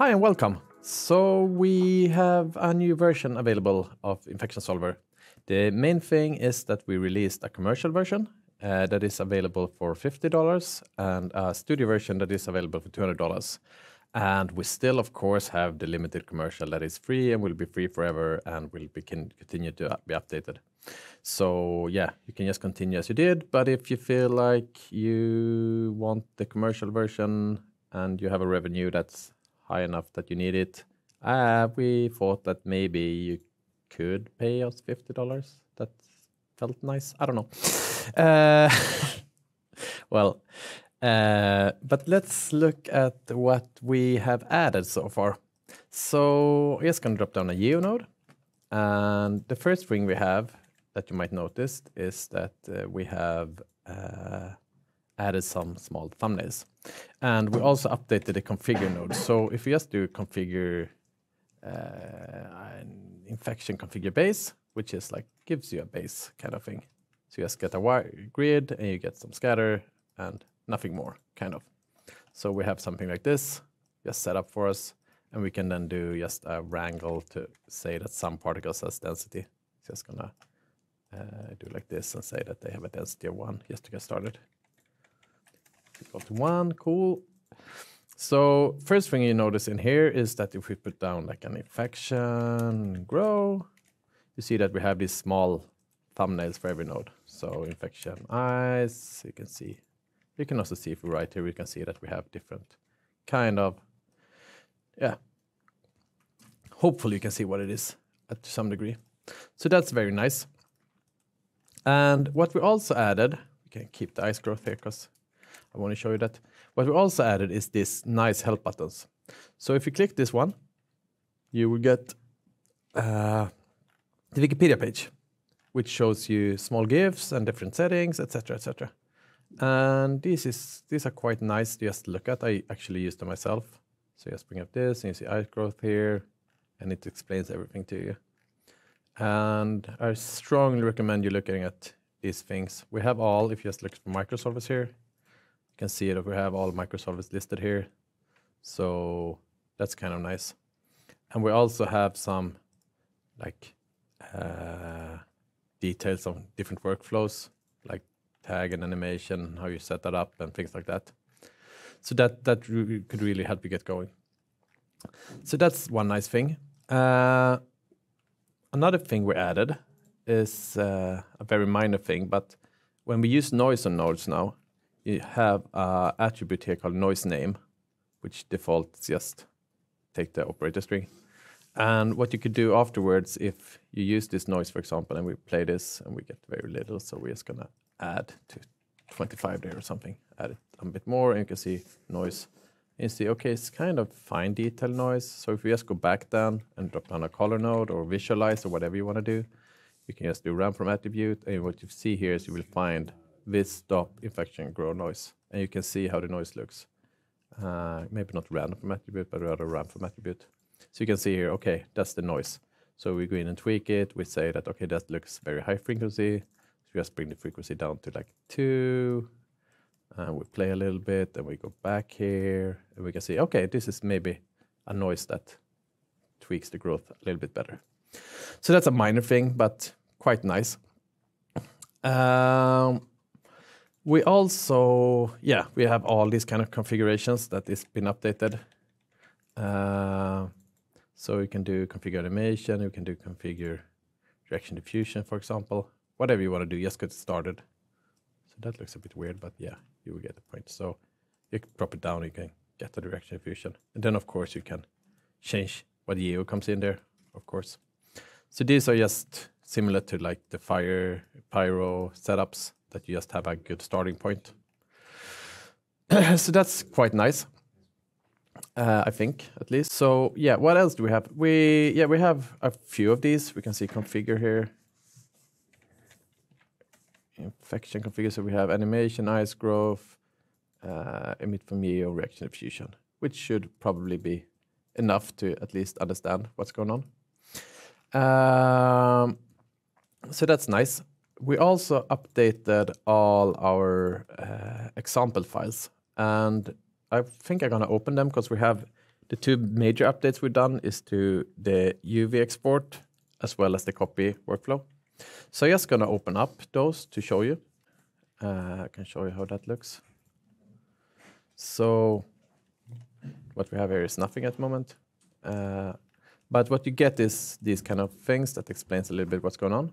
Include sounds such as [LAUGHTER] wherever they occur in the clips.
Hi and welcome. So we have a new version available of Infection Solver. The main thing is that we released a commercial version uh, that is available for $50 and a studio version that is available for $200. And we still, of course, have the limited commercial that is free and will be free forever and will be can continue to be updated. So yeah, you can just continue as you did. But if you feel like you want the commercial version and you have a revenue that's high enough that you need it, uh, we thought that maybe you could pay us fifty dollars. That felt nice. I don't know. Uh, [LAUGHS] well, uh, but let's look at what we have added so far. So just going to drop down a geo node. And the first thing we have that you might notice is that uh, we have uh, added some small thumbnails. And we also updated the configure node. So if you just do configure uh, an infection configure base, which is like gives you a base kind of thing. So you just get a grid and you get some scatter and nothing more, kind of. So we have something like this just set up for us, and we can then do just a wrangle to say that some particles has density. Just gonna uh, do like this and say that they have a density of one just to get started. To one, cool. So first thing you notice in here is that if we put down like an infection grow, you see that we have these small thumbnails for every node. So infection eyes, you can see you can also see if we write here, we can see that we have different kind of, yeah. Hopefully you can see what it is at some degree. So that's very nice. And what we also added, we can keep the ice growth here because I want to show you that. What we also added is this nice help buttons. So if you click this one, you will get uh, the Wikipedia page, which shows you small GIFs and different settings, etc., etc. And this is these are quite nice to just look at. I actually use them myself. So just bring up this and you see ice growth here, and it explains everything to you. And I strongly recommend you looking at these things. We have all, if you just look for microsolvers here, can see that we have all microsolvers listed here. So that's kind of nice. And we also have some like uh, details on different workflows, like tag and animation, how you set that up, and things like that. So that that re could really help you get going. So that's one nice thing. Uh, another thing we added is uh, a very minor thing, but when we use noise on nodes now, have an attribute here called noise name, which defaults just take the operator string. And what you could do afterwards, if you use this noise, for example, and we play this and we get very little, so we're just gonna add to 25 there or something, add it a bit more, and you can see noise. And you see, okay, it's kind of fine detail noise. So if we just go back down and drop down a color node or visualize or whatever you want to do, you can just do ramp from attribute. And what you see here is you will find this stop infection grow noise. And you can see how the noise looks. Uh, maybe not random from attribute, but rather ramp from attribute. So you can see here, okay, that's the noise. So we go in and tweak it. We say that, okay, that looks very high frequency We just bring the frequency down to like two, and we play a little bit, and we go back here, and we can see, okay, this is maybe a noise that tweaks the growth a little bit better. So that's a minor thing, but quite nice. Um, we also, yeah, we have all these kind of configurations that is been updated. Uh, so you can do configure animation, you can do configure reaction diffusion, for example whatever you want to do, just get started. So that looks a bit weird, but yeah, you will get the point. So you drop it down, you can get the reaction diffusion. And then of course you can change what geo comes in there, of course. So these are just similar to like the fire pyro setups that you just have a good starting point. [CLEARS THROAT] so that's quite nice. Uh, I think at least. So yeah, what else do we have? We yeah we have a few of these. We can see configure here infection configure. So we have animation, ice growth, uh, emit from Geo, reaction diffusion, which should probably be enough to at least understand what's going on. Um, so that's nice. We also updated all our uh, example files, and I think I'm gonna open them because we have The two major updates we've done is to the UV export as well as the copy workflow. So I'm just gonna open up those to show you. Uh, I can show you how that looks. So what we have here is nothing at the moment. Uh, but what you get is these kind of things that explains a little bit what's going on.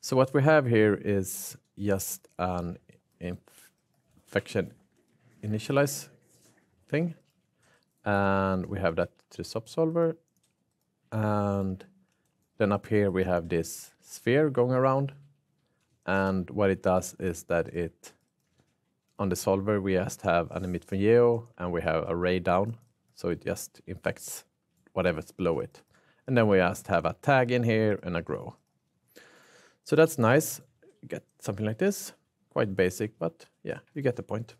So what we have here is just an infection initialize thing. And we have that to SOP solver. And then up here we have this sphere going around. And what it does is that it, on the solver, we just have an emit from geo and we have a ray down. So it just infects whatever's below it. And then we just have a tag in here and a grow. So that's nice. Get something like this, quite basic, but yeah, you get the point.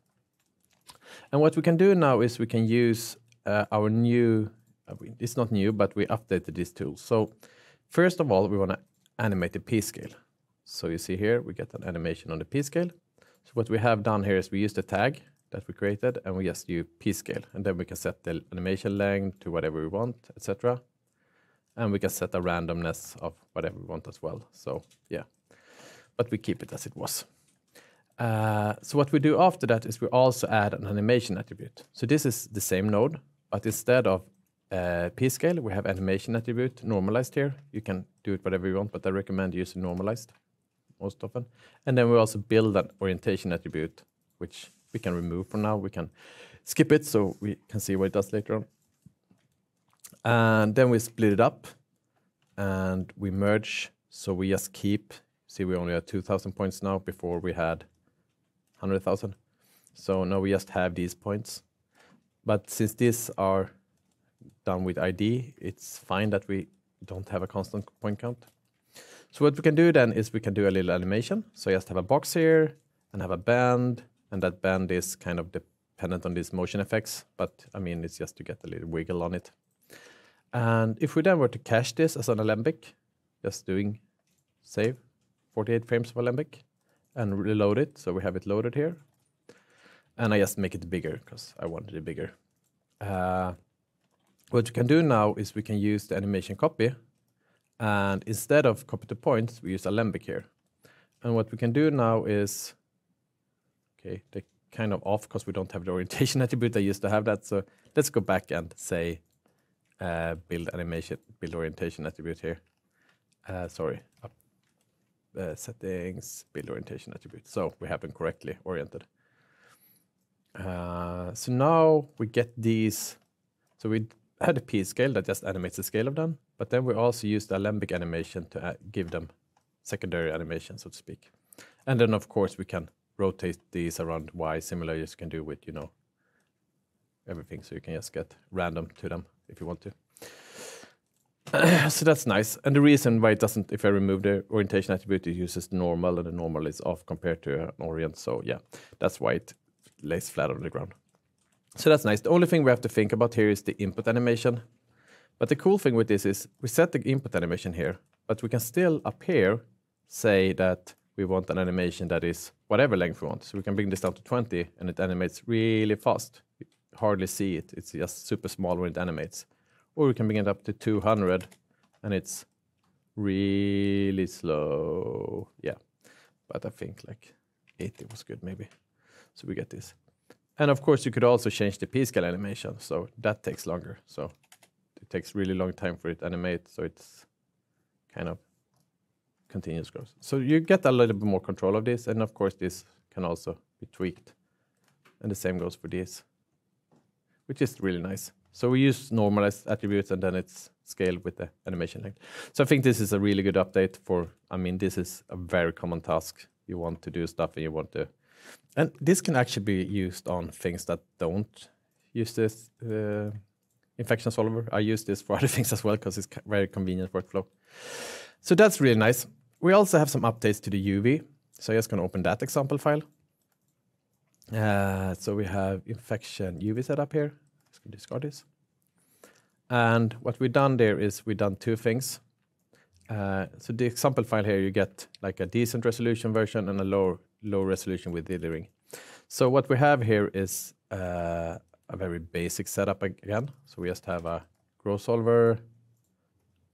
And what we can do now is we can use uh, our new, uh, it's not new, but we updated this tool. So first of all, we want to animate the P scale. So you see here, we get an animation on the P scale. So what we have done here is we use the tag that we created and we just use P scale. And then we can set the animation length to whatever we want, etc. And we can set a randomness of whatever we want as well. So yeah, but we keep it as it was. Uh, so what we do after that is we also add an animation attribute. So this is the same node, but instead of uh, p-scale, we have animation attribute normalized here. You can do it whatever you want, but I recommend using normalized most often. And then we also build an orientation attribute, which we can remove for now. We can skip it so we can see what it does later on. And then we split it up and we merge. So we just keep, see we only have 2000 points now before we had 100,000. So now we just have these points. But since these are done with ID, it's fine that we don't have a constant point count. So what we can do then is we can do a little animation. So I just have a box here and have a band, and that band is kind of dependent on these motion effects, but I mean, it's just to get a little wiggle on it. And if we then were to cache this as an Alembic, just doing save 48 frames of Alembic and reload it, so we have it loaded here. And I just make it bigger because I wanted it bigger. Uh, what we can do now is we can use the animation copy and instead of copy to points, we use Alembic here. And what we can do now is, okay, they kind of off because we don't have the orientation [LAUGHS] attribute. I used to have that. So let's go back and say uh, build animation, build orientation attribute here. Uh, sorry, uh, settings, build orientation attribute. So we have them correctly oriented. Uh, so now we get these. So we had a P scale that just animates the scale of them, but then we also use the Alembic animation to uh, give them secondary animation, so to speak. And then, of course, we can rotate these around Y, similar as you can do with, you know, everything. So you can just get random to them if you want to. [CLEARS THROAT] so that's nice. And the reason why it doesn't, if I remove the orientation attribute, it uses normal, and the normal is off compared to an orient. So yeah, that's why it lays flat on the ground. So that's nice. The only thing we have to think about here is the input animation. But the cool thing with this is we set the input animation here, but we can still up here say that we want an animation that is whatever length we want. So we can bring this down to 20 and it animates really fast. You hardly see it. It's just super small when it animates. Or we can bring it up to 200 and it's really slow. Yeah, but I think like 80 was good maybe. So we get this. And of course, you could also change the P-scale animation, so that takes longer. So it takes really long time for it to animate, so it's kind of continuous growth. So you get a little bit more control of this, and of course, this can also be tweaked. And the same goes for this, which is really nice. So we use normalized attributes, and then it's scaled with the animation length. So I think this is a really good update for, I mean, this is a very common task. You want to do stuff and you want to and this can actually be used on things that don't use this uh, infection solver. I use this for [LAUGHS] other things as well because it's very convenient workflow. So that's really nice. We also have some updates to the UV. So I'm just going to open that example file. Uh, so we have infection UV setup here. Let's discard this. And what we've done there is we've done two things. Uh, so the example file here, you get like a decent resolution version and a low low resolution with dithering. So what we have here is uh, a very basic setup again. So we just have a grow solver,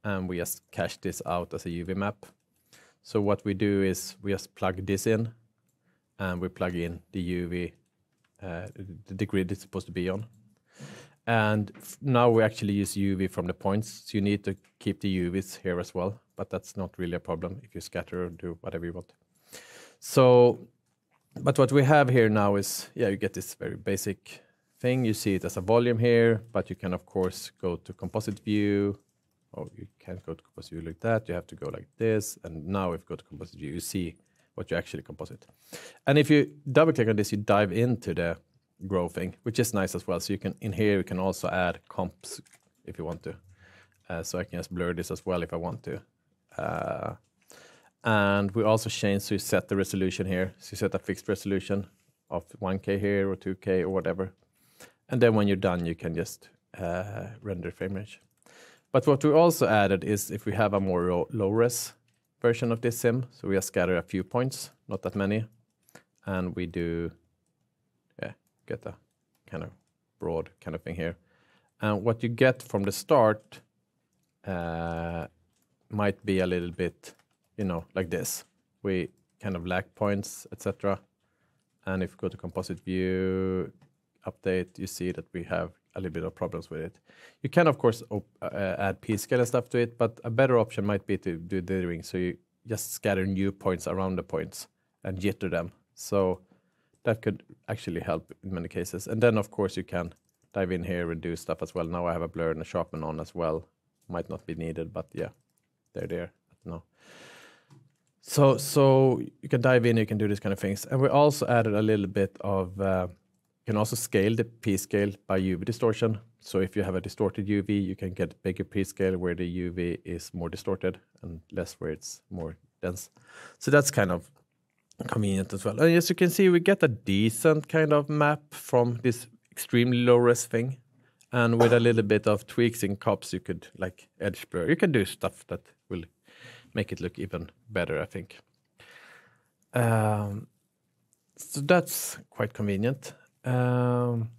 and we just cache this out as a UV map. So what we do is we just plug this in, and we plug in the UV, uh, the, grid it's supposed to be on. And now we actually use UV from the points, so you need to keep the UVs here as well, but that's not really a problem if you scatter or do whatever you want. So, but what we have here now is, yeah, you get this very basic thing. You see it as a volume here, but you can of course go to composite view. Oh, you can't go to composite view like that. You have to go like this. And now if you go to composite view, you see what you actually composite. And if you double click on this, you dive into the grow thing, which is nice as well. So you can in here you can also add comps if you want to. Uh, so I can just blur this as well if I want to. Uh, and we also change so you set the resolution here. So you set a fixed resolution of 1K here or 2K or whatever. And then when you're done, you can just uh, render frame range. But what we also added is if we have a more low res version of this sim, so we just scatter a few points, not that many, and we do yeah, get a kind of broad kind of thing here. And what you get from the start uh, might be a little bit, you know, like this. We kind of lack points, etc. And if you go to composite view, update, you see that we have a little bit of problems with it. You can, of course, uh, add p-scale and stuff to it, but a better option might be to do dithering. So you just scatter new points around the points and jitter them. So that could actually help in many cases. And then, of course, you can dive in here and do stuff as well. Now I have a blur and a sharpen on as well. Might not be needed, but yeah, they're there No. So, so you can dive in, you can do these kind of things. And we also added a little bit of, uh, can also scale the p-scale by UV distortion. So if you have a distorted UV, you can get bigger p-scale where the UV is more distorted and less where it's more dense. So that's kind of convenient as well. And as you can see, we get a decent kind of map from this extremely low res thing. And with a little bit of tweaks in cops, you could like edge blur. You can do stuff that will make it look even better, I think. Um, so that's quite convenient. Um,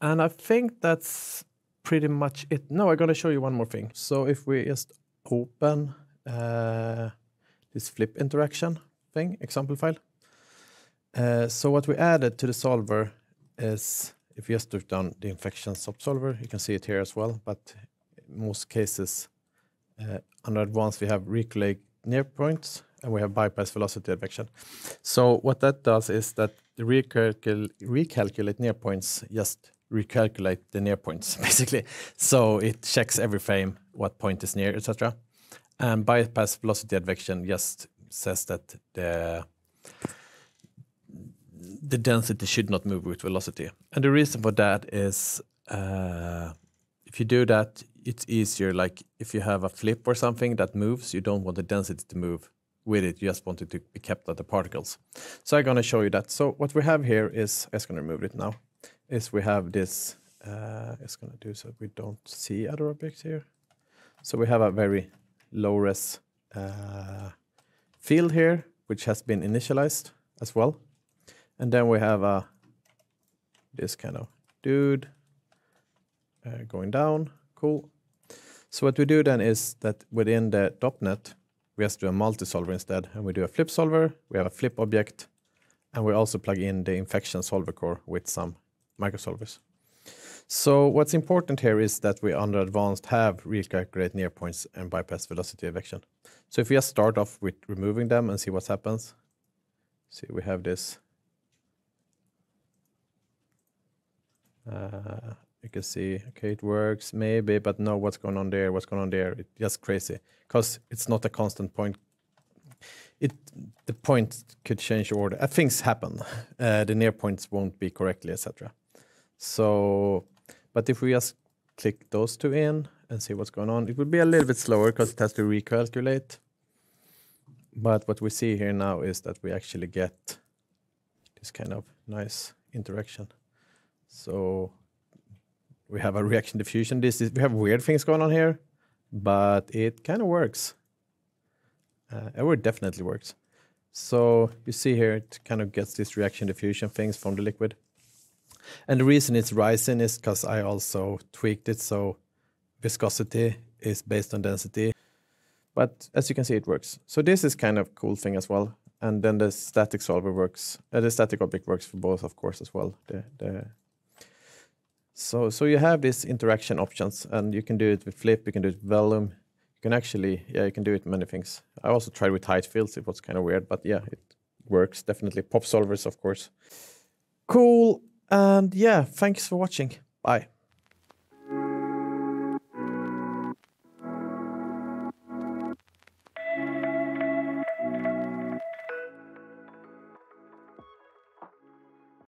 and I think that's pretty much it. No, I'm going to show you one more thing. So if we just open uh, this flip interaction, thing, example file. Uh, so what we added to the solver is, if you just look down the infection subsolver, you can see it here as well, but most cases, uh, under advanced, we have recalculate near points and we have bypass velocity advection. So what that does is that the recalcul recalculate near points just recalculate the near points [LAUGHS] basically. So it checks every frame what point is near, etc. And bypass velocity advection just says that the the density should not move with velocity. And the reason for that is uh, if you do that, it's easier. Like if you have a flip or something that moves, you don't want the density to move with it. You just want it to be kept at the particles. So I'm going to show you that. So what we have here is, I'm going to remove it now, is we have this, uh, it's going to do so we don't see other objects here. So we have a very low res uh, field here, which has been initialized as well. And then we have a this kind of dude uh, going down. Cool. So what we do then is that within the DOPNet, we just do a multi-solver instead, and we do a flip solver, we have a flip object, and we also plug in the infection solver core with some microsolvers. So what's important here is that we under advanced have recalculate near points and bypass velocity advection. So if we just start off with removing them and see what happens. See, we have this. Uh, you can see, okay, it works maybe, but no, what's going on there? What's going on there? It's just crazy because it's not a constant point. It the point could change order. Uh, things happen. Uh, the near points won't be correctly, etc. So but if we just click those two in and see what's going on, it will be a little bit slower because it has to recalculate. But what we see here now is that we actually get this kind of nice interaction. So we have a reaction diffusion. This is we have weird things going on here, but it kind of works. Uh, it definitely works. So you see here, it kind of gets this reaction diffusion things from the liquid. And the reason it's rising is because I also tweaked it so viscosity is based on density. But as you can see, it works. So this is kind of cool thing as well. And then the static solver works. Uh, the static object works for both, of course, as well. The, the so so you have these interaction options, and you can do it with flip. You can do it with vellum. You can actually, yeah, you can do it many things. I also tried with height fields, It was kind of weird, but yeah, it works definitely. Pop solvers, of course. Cool. And yeah, thanks for watching. Bye.